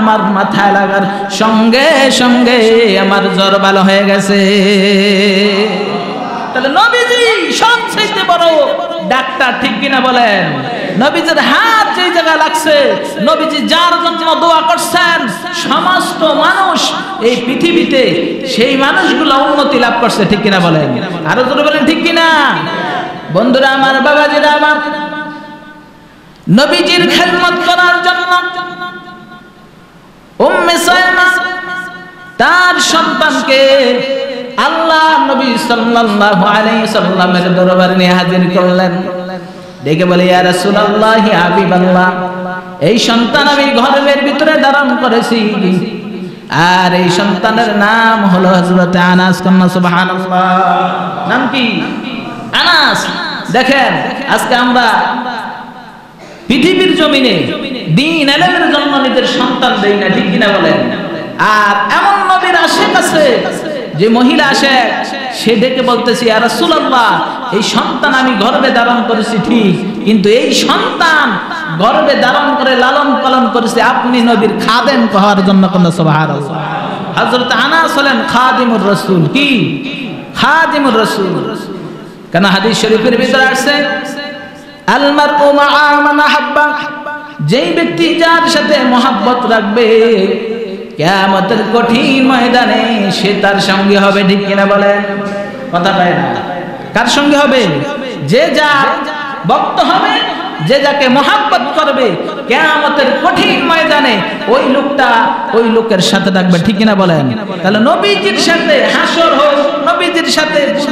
আমার মাথায় লাগার সঙ্গে সঙ্গে আমার জ্বর ভালো হয়ে গেছে। তাহলে নবীজি সবচেয়ে বড় ডাক্তার, ঠিক কিনা বলেন? নবীজির হাত যেই জায়গায় লাগছে, নবীজি যার জন্য দোয়া করছেন, সমস্ত মানুষ এই পৃথিবীতে সেই মানুষগুলো উন্নতি লাভ করছে, ঠিক কিনা বলেন? আরও জোরে বলেন, ঠিক কিনা? বন্ধুরা আমার বাবাজিরা আমার নবীজির খেদমত করার জন্য তার সন্তানকে আল্লাহ নবী সাল্লাল্লাহু আলাইহি সাল্লামের দরবারে নিয়ে হাজির করলেন। ডেকে বলে, ইয়া রাসূলুল্লাহ হাবিবাল্লাহ, এই সন্তান আমি ঘরের ভিতরে ধারণ করেছি। আর এই সন্তানের নাম হলো হযরত আনাস কন্যা, সুবহানাল্লাহ। নাম কি? আনাস। দেখেন, আজকে আমরা পৃথিবীর জমিনে দিন এলেমের জন্য নিজের সন্তান দেই না, ঠিক কিনা বলেন? আর এমন নবীর আশেক আছে, যে মহিলা আসে সে ডেকে বলতেছি আর রাসূলুল্লাহ, এই সন্তান আমি গর্ভে ধারণ করেছি, ঠিক। কিন্তু এই সন্তান গর্ভে ধারণ করে লালন পালন করেছে, আপনি নবীর খাদেম হওয়ার জন্য কোন সুবহানাল্লাহ। হযরত আনাস হলেন খাদিমুর রাসূল, কি? খাদিমুর রাসূল। কেন হাদিস শরীফের ভিতরে আসছে? আলমার ও মাহাব্বা যেই ব্যক্তি যার সাথে মহাব্বত রাখবে, কেয়ামতের কঠিন ময়দানে সে তার সঙ্গে হবে, ঠিক কিনা বলেন? কথা পায় না। কার সঙ্গে হবে? যে যার ভক্ত হবে, যে যাকে মহাব্বত করবে, কেয়ামতের কঠিন ময়দানে ওই লোকটা ওই লোকের সাথে থাকবে, ঠিক কিনা বলেন? তাহলে নবীজির সাথে হাসর হোক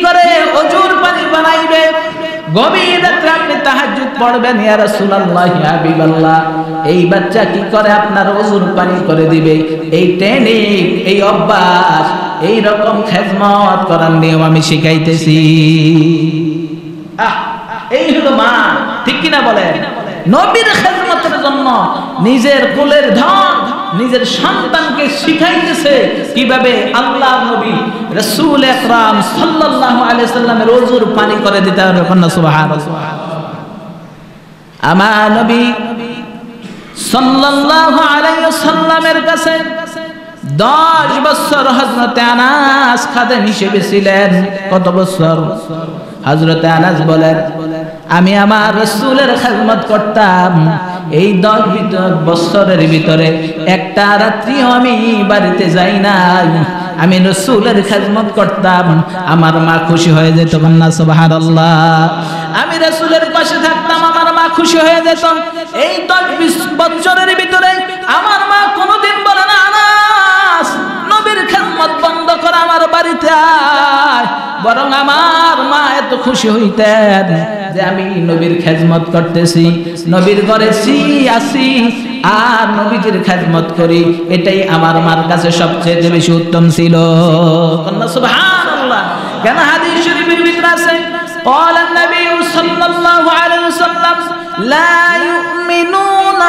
করে অজুর পানি বানাইবে। এই বাচ্চা কি করে আপনার পানি করে দিবে? এই এই অভ্যাস এই রকম খেজমত করার নিয়ম আমি শিখাইতেছি। আহ, এই হলো মা ঠিক কিনা বলে নবীর খেজমতের জন্য নিজের কুলের ধন নিজের সন্তানকে শিখাইতেছে কীভাবে আল্লাহ নবী রসুল একরাম সাল্লাল্লাহু আলাইহি সাল্লামের ওজুর পানি করে দিতে হবে। কন্যা সুবহানাল্লাহ। আমার নবী সাল্লাল্লাহু আলাইহি সাল্লামের কাছে দশ বছর হজরতে আনাস খাদেম হিসেবে ছিলেন। কত বছর? হজরতে আনাস বলেন, আমি আমার রসুলের খেদমত করতাম। এই দশ ভিতর বছরের ভিতরে একটা রাত্রিও আমি বাড়িতে যাই নাই। আমি রসুলের খেদমত করতাম। আমার মা খুশি হয়ে যেত, কন্যা সুবাহার আমি রসুলের পাশে থাকতাম, আমার মা খুশি হয়ে যেত। এই দশ বছরের ভিতরে আমার মা কোনোদিন আমার বাড়িতে আয় বরং আমার মা এত খুশি হইতেন যে আমি নবীর খেজমত করতেছি নবীর ঘরে সি আসি আর নবীজির খেজমত করি এটাই আমার মার কাছে সবচেয়ে বেশি উত্তম ছিল কন্যা সুবহানাল্লাহ কেন হাদিস শরীফের ভিতরে আছে قال النبي صلى الله عليه وسلم لا يؤمنون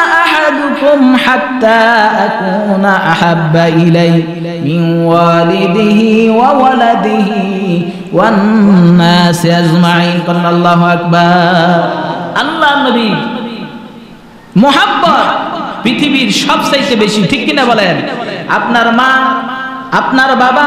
أحدكم حتى أكون أحب إليه من والده وولده والناس أجمعين قال الله أكبر الله النبي মোহাব্বত পৃথিবীর সবচাইতে বেশি ঠিক কিনা বলেন আপনার মা আপনার বাবা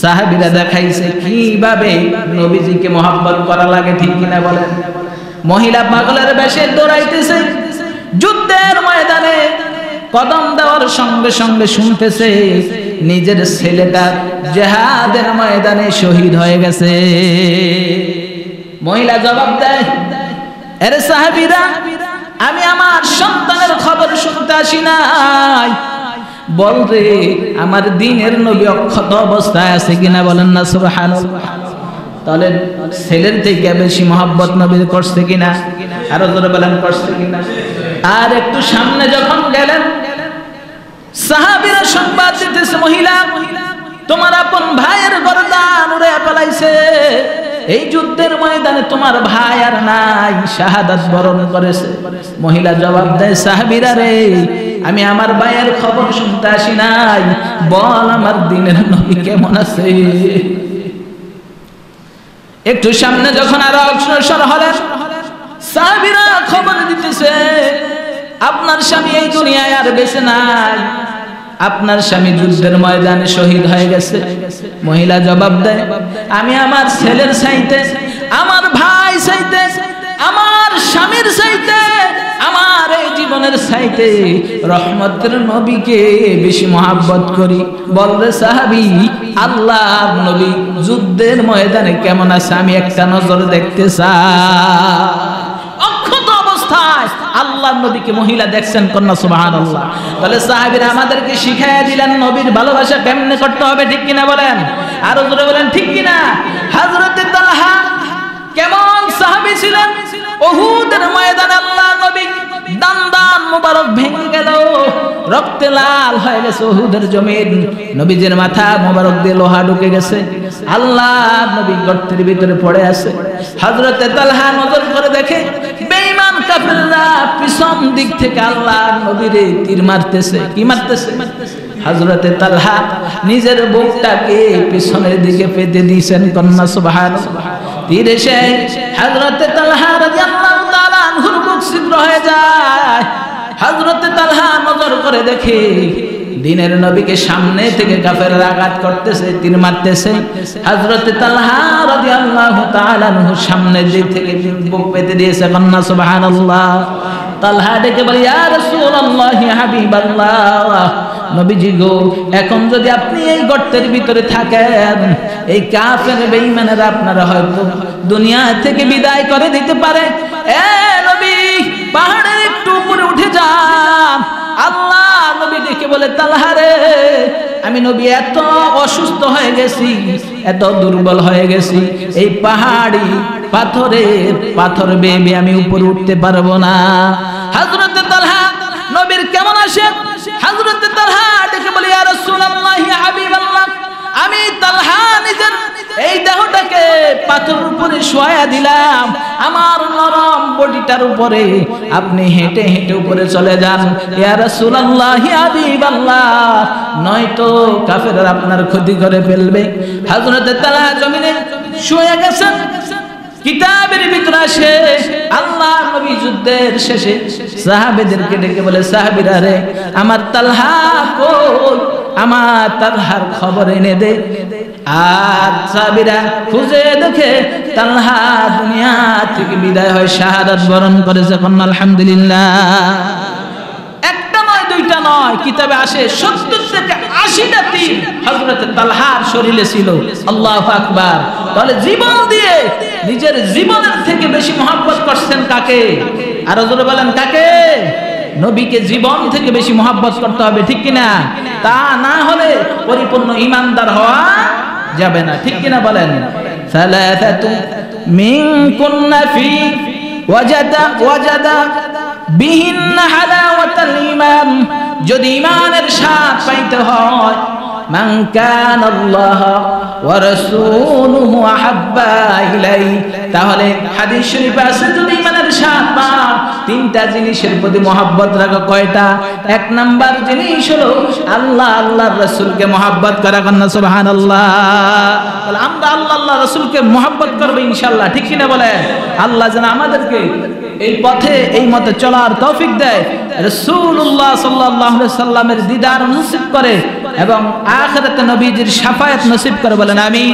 সাহাবিরা দেখাইছে, কীভাবে নবীজিকে মহাব্বত করা লাগে, ঠিক কিনা বলেন? মহিলা পাগলের বেশে দৌড়াইতেছে, যুদ্ধের ময়দানে কদম দেওয়ার সঙ্গে সঙ্গে শুনতেছে, নিজের ছেলেটা জেহাদের ময়দানে শহীদ হয়ে গেছে। মহিলা জবাব দেয় আরে সাহাবীরা, আমি আমার সন্তানের খবর শুনতে আসি নাই। বল রে, আমার দিনের নবী অক্ষত অবস্থায় আছে কিনা বলেন না, সুবহানাল্লাহ। তাহলে ছেলের থেকে বেশি মহব্বত নবীর করছে কিনা? আরও জোরে বলেন, করছে কিনা? আর একটু সামনে যখন গেলেন, সাহাবীরা সংবাদ দিতেছে, মহিলা, তোমার আপন ভাইয়ের গরদান উড়ে পালাইছে এই যুদ্ধের ময়দানে তোমার ভাই আর নাই, শাহাদাত বরণ করেছে। মহিলা জবাব দেয়, সাহাবীরা রে, আমি আমার ভাইয়ের খবর শুনতে আসি নাই। বল আমার দিনের নবী কেমন আছে? একটু সামনে যখন আরও অগ্রসর হলেন, সাহাবীরা খবর দিতেছে, আপনার স্বামী এই দুনিয়ায় আর বেঁচে নাই। আপনার স্বামী যুদ্ধের ময়দানে শহীদ হয়ে গেছে। মহিলা জবাব দেয়, আমি আমার ছেলের চাইতে, আমার ভাই চাইতে, আমার স্বামীর চাইতে, আমার এই জীবনের চাইতে রহমতের নবীকে বেশি মহাব্বত করি। বলরে সাহাবি আল্লাহ নবী যুদ্ধের ময়দানে কেমন আছে? আমি একটা নজর দেখতে চাই। আল্লাহ নবীকে মহিলা দেখছেন কন্যা সুবাহান আল্লাহ তাহলে সাহাবিরা আমাদেরকে শিখাইয়া দিলেন, নবীর ভালোবাসা কেমনে করতে হবে, ঠিক কিনা বলেন? আরও জোরে বলেন, ঠিক কিনা? হাজরতে তালহা কেমন সাহাবি ছিলেন? ওহুদের ময়দানে আল্লাহ নবী দান দান মোবারক ভেঙে গেল, রক্তে লাল হয়ে গেছে ওহুদের জমিন, নবীজের মাথা মোবারক দিয়ে লোহা ঢুকে গেছে, আল্লাহ নবী গর্তের ভিতরে পড়ে আছে। হযরতে তালহা নজর করে দেখে কাফেররা পিছন দিক থেকে আল্লাহ নবীরে তীর মারতেছে। কি মারতেছে? হজরতে তালহা নিজের বুকটাকে পিছনের দিকে পেতে দিয়েছেন কন্যা, সুবহানাল্লাহ। তীর এসে হাজরতে তালহার রাদিয়াল্লাহু তাআলা আনহুর হয়ে যায়। হাজরতে তালহা নজর করে দেখে দিনের নবীকে সামনে থেকে কাফের আঘাত করতেছে, তীর মারতেছে। হযরতে তালহা রাদিয়াল্লাহু তাআলা আনহু সামনের দিক থেকে বুক পেতে দিয়েছে, কন্যা সুবহানাল্লাহ। তালহা ডেকে বলে, ইয়া রাসূলুল্লাহ হাবিবাল্লাহ, নবীজি গো, এখন যদি আপনি এই গর্তের ভিতরে থাকেন, এই কাফের বেঈমানেরা আপনারা হয়তো দুনিয়া থেকে বিদায় করে দিতে পারে। এ নবী পাহাড়ের তালহারে, আমি নবী এত অসুস্থ হয়ে গেছি, এত দুর্বল হয়ে গেছি। এই পাহাড়ি পাথরে পাথর বেবে আমি উপরে উঠতে পারব না। হাজরতে তালহা, নবীর কেমন আসে হাজরতে শোয়া দিলাম। আমার নরম বডিটার উপরে আপনি হেঁটে হেঁটে উপরে চলে যান। ইয়া রাসূলুল্লাহ হাবিবাল্লাহ, নয়তো কাফেররা আপনার ক্ষতি করে ফেলবে। হযরতে তালহা জমিনে শুয়ে গেছেন। কিতাবের ভিতরে আসে, আল্লাহ নবী যুদ্ধের শেষে সাহাবেদেরকে ডেকে বলে, সাহাবিরা রে, আমার তালহা কই? আমার তালহার খবর এনে দে। আর সাহাবিরা খুঁজে দেখে দুনিয়া থেকে বিদায় হয় বরণ করেছে কন্যা আলহামদুলিল্লাহ। একটা নয়, দুইটা নয়, কিতাবে আসে তালহার শরীরে জীবন দিয়ে নিজের জীবনের থেকে বেশি মহাব্বত করছেন কাকে? আরও জোরে বলেন, কাকে? নবীকে জীবন থেকে বেশি মহাব্বত করতে হবে, ঠিক কিনা? তা না হলে পরিপূর্ণ ইমানদার হওয়া যাবে না, ঠিক কিনা বলেন? সালাসাতু মিন কুন্না ফি ওয়াজাদা ওয়াজাদা বিহিন হালাওয়াতাল ঈমান যদি ঈমানের স্বাদ পাইতে হয়, মান কানা আল্লাহ ওয়া রাসূলুহু আহাব্বা ইলাই তাহলে হাদিস শরীফে আছে, যদি ঈমানের স্বাদ পাও তিনটা জিনিসের প্রতি মহব্বত রাখো, কয়টা? এক নাম্বার জিনিস হলো আল্লাহ, আল্লাহর রাসূলকে মহব্বত করা কন্না সুবহানাল্লাহ। তাহলে আমরা আল্লাহ আল্লাহ রাসূলকে মহব্বত করব ইনশাআল্লাহ, ঠিক কিনা বলে আল্লাহ যেন আমাদেরকে এই পথে, এই মতে চলার তৌফিক দেয়। রাসূলুল্লাহ সাল্লাল্লাহু আলাইহি সাল্লামের দিদার নসিব করে এবং আখিরাতে নবীজির শাফায়াত নসিব করে বলেন আমি